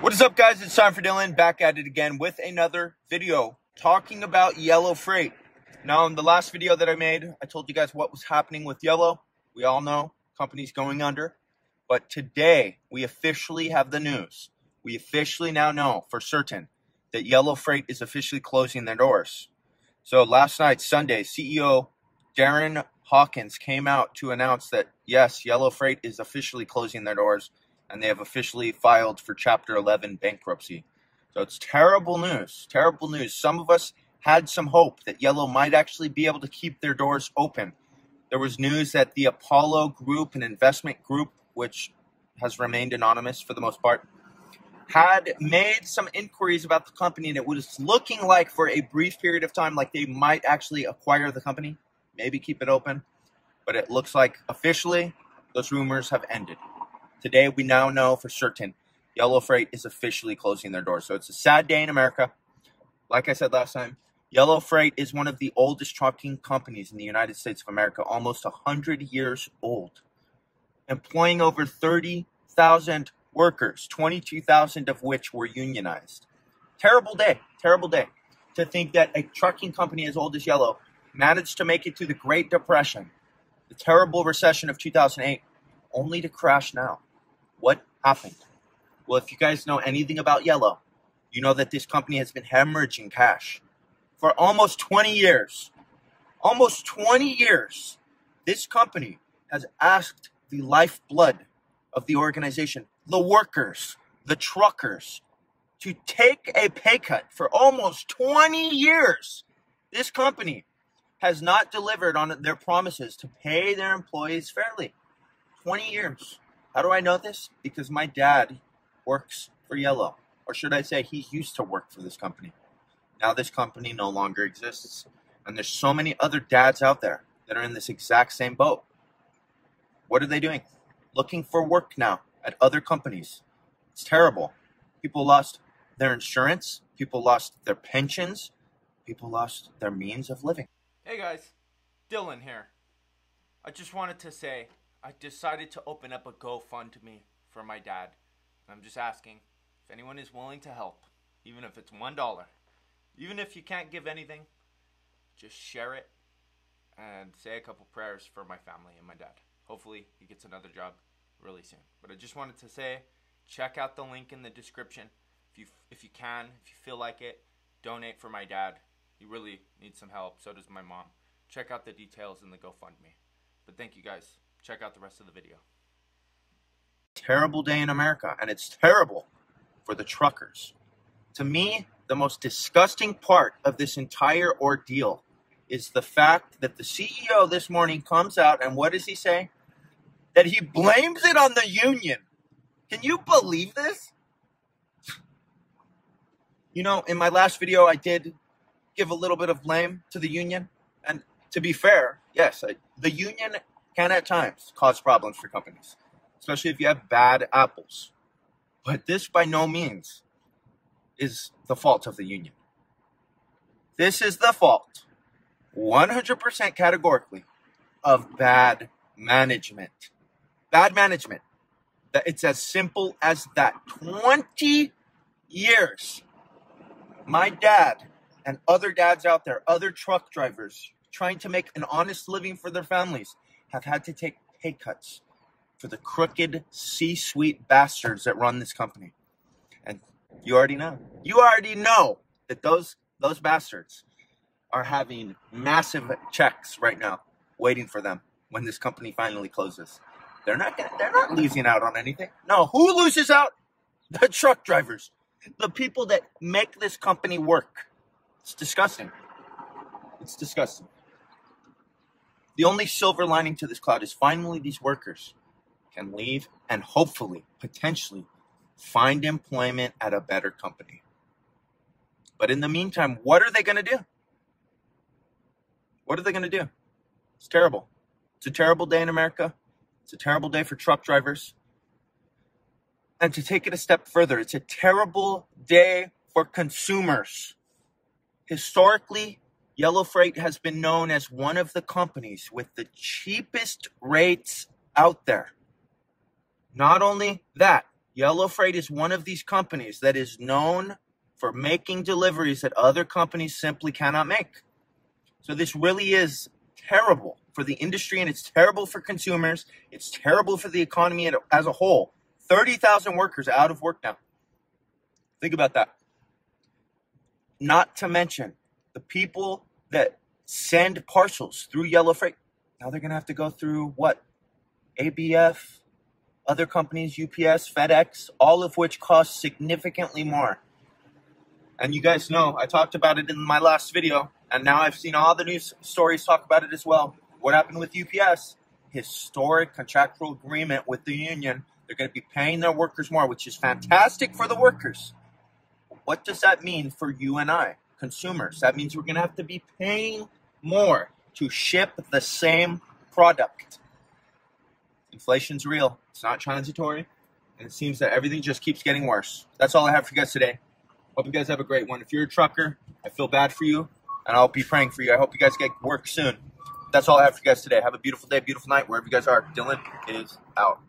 What is up, guys? It's time for Dillon back at it again with another video talking about Yellow Freight. Now, in the last video that I made, I told you guys what was happening with Yellow. We all know company's going under. But today, we officially have the news. We officially now know for certain that Yellow Freight is officially closing their doors. So last night, Sunday, CEO Darren Hawkins came out to announce that yes, Yellow Freight is officially closing their doors and they have officially filed for Chapter 11 bankruptcy. So it's terrible news. Terrible news. Some of us had some hope that Yellow might actually be able to keep their doors open. There was news that the Apollo Group, an investment group which has remained anonymous for the most part, had made some inquiries about the company and it was looking like for a brief period of time like they might actually acquire the company, maybe keep it open. But it looks like officially those rumors have ended. Today, we now know for certain Yellow Freight is officially closing their doors. So it's a sad day in America. Like I said last time, Yellow Freight is one of the oldest trucking companies in the United States of America, almost 100 years old, employing over 30,000 workers, 22,000 of which were unionized. Terrible day, terrible day to think that a trucking company as old as Yellow managed to make it through the Great Depression, the terrible recession of 2008, only to crash now. What happened? Well, if you guys know anything about Yellow, you know that this company has been hemorrhaging cash for almost 20 years. Almost 20 years. This company has asked the lifeblood of the organization, the workers, the truckers, to take a pay cut for almost 20 years. This company has not delivered on their promises to pay their employees fairly. 20 years. How do I know this? Because my dad works for Yellow. Or should I say, he used to work for this company. Now this company no longer exists. And there's so many other dads out there that are in this exact same boat. What are they doing? Looking for work now at other companies. It's terrible. People lost their insurance, people lost their pensions, people lost their means of living. Hey guys, Dillon here. I just wanted to say I decided to open up a GoFundMe for my dad. I'm just asking if anyone is willing to help, even if it's one dollar. Even if you can't give anything, just share it and say a couple prayers for my family and my dad. Hopefully, he gets another job really soon. But I just wanted to say, check out the link in the description if you if you can, if you feel like it, donate for my dad. He really needs some help. So does my mom. Check out the details in the GoFundMe. But thank you guys check out the rest of the video. Terrible day in America, and it's terrible for the truckers. To me, the most disgusting part of this entire ordeal is the fact that the CEO this morning comes out and what does he say? That he blames it on the union. Can you believe this? You know, in my last video, I did give a little bit of blame to the union. And to be fair, yes, I, the union can at times cause problems for companies, especially if you have bad apples. But this by no means is the fault of the union. This is the fault, 100% categorically, of bad management. Bad management. That it's as simple as that. 20 years. My dad and other dads out there, other truck drivers, trying to make an honest living for their families, have had to take pay cuts for the crooked C suite bastards that run this company. And you already know. You already know that those those bastards are having massive checks right now waiting for them when this company finally closes. They're not gonna, they're not losing out on anything. No, who loses out? The truck drivers. The people that make this company work. It's disgusting. It's disgusting. The only silver lining to this cloud is finally these workers can leave and hopefully, potentially, find employment at a better company. But in the meantime, what are they going to do? What are they going to do? It's terrible. It's a terrible day in America. It's a terrible day for truck drivers. And to take it a step further, it's a terrible day for consumers. Historically, Yellow Freight has been known as one of the companies with the cheapest rates out there. Not only that, Yellow Freight is one of these companies that is known for making deliveries that other companies simply cannot make. So this really is terrible for the industry and it's terrible for consumers. It's terrible for the economy as a whole. 30,000 workers out of work now. Think about that. Not to mention the people that send parcels through Yellow Freight. Now they're going to have to go through what? ABF, other companies, UPS, FedEx, all of which cost significantly more. And you guys know, I talked about it in my last video, and now I've seen all the news stories talk about it as well. What happened with UPS? Historic contractual agreement with the union. They're going to be paying their workers more, which is fantastic for the workers. What does that mean for you and I, consumers? That means we're going to have to be paying more to ship the same product. Inflation's real. It's not transitory. And it seems that everything just keeps getting worse. That's all I have for you guys today. Hope you guys have a great one. If you're a trucker, I feel bad for you, and I'll be praying for you. I hope you guys get work soon. That's all I have for you guys today. Have a beautiful day, beautiful night, wherever you guys are. Dillon is out.